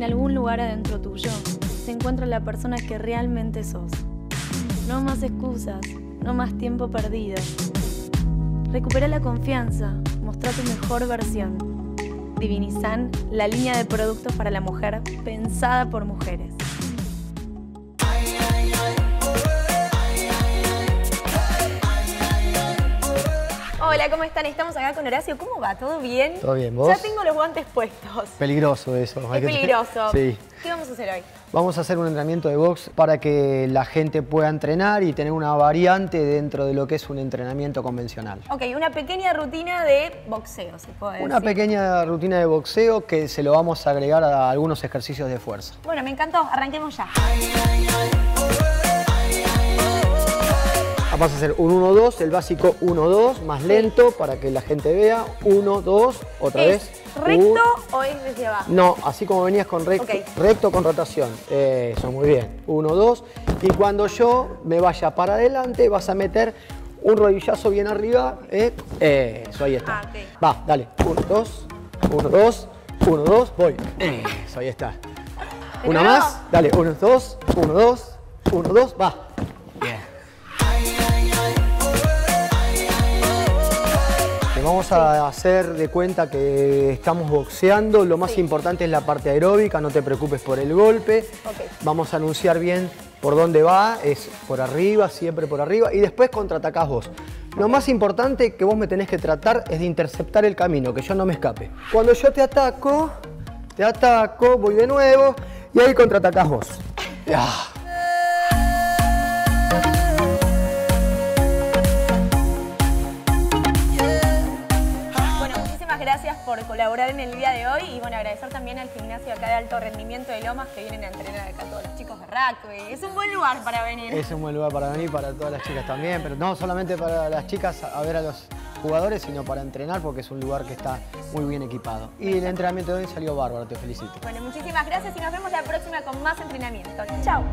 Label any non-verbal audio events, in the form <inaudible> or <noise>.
en algún lugar adentro tuyo se encuentra la persona que realmente sos. No más excusas, no más tiempo perdido. Recupera la confianza, mostra tu mejor versión. Divinizan, la línea de productos para la mujer pensada por mujeres. Hola, ¿cómo están? Estamos acá con Horacio. ¿Cómo va? ¿Todo bien? Todo bien, ¿vos? Ya tengo los guantes puestos. Peligroso eso. Es hay que- peligroso. Sí. ¿Qué vamos a hacer hoy? Vamos a hacer un entrenamiento de box para que la gente pueda entrenar y tener una variante dentro de lo que es un entrenamiento convencional. Ok, una pequeña rutina de boxeo, se puede Una decir. pequeña rutina de boxeo que se lo vamos a agregar a algunos ejercicios de fuerza. Bueno, me encantó. Arranquemos ya. Vamos a hacer un 1-2, el básico 1-2, más lento para que la gente vea. 1-2, otra ¿Es vez. recto Un- o es desde abajo? No, así como venías con recto, Ok. recto con rotación. Eso, muy bien. Uno, dos. Y cuando yo me vaya para adelante, vas a meter un rodillazo bien arriba. ¿eh? Eso, ahí está. Ah, ok. Va, dale. Uno, dos. Uno, dos. Uno, dos. Voy. Eso, ahí está. ¿De Una más. Dale. Uno, dos. Uno, dos. Uno, dos. Va. Bien. Vamos a hacer de cuenta que estamos boxeando. Lo más Sí. importante es la parte aeróbica, no te preocupes por el golpe. Vamos a anunciar bien por dónde va, es por arriba, siempre por arriba, y después contraatacás vos. Lo más importante que vos me tenés que tratar es de interceptar el camino, que yo no me escape. Cuando yo te ataco, te ataco, voy de nuevo, y ahí contraatacás vos. Ah. <laughs> gracias por colaborar en el día de hoy y bueno, agradecer también al gimnasio acá de alto rendimiento de Lomas que vienen a entrenar acá todos los chicos de rugby. Es un buen lugar para venir. Es un buen lugar para venir, para todas las chicas también, pero no solamente para las chicas a ver a los jugadores, sino para entrenar porque es un lugar que está muy bien equipado. Y el entrenamiento de hoy salió bárbaro, te felicito. Bueno, muchísimas gracias y nos vemos la próxima con más entrenamiento. Chao.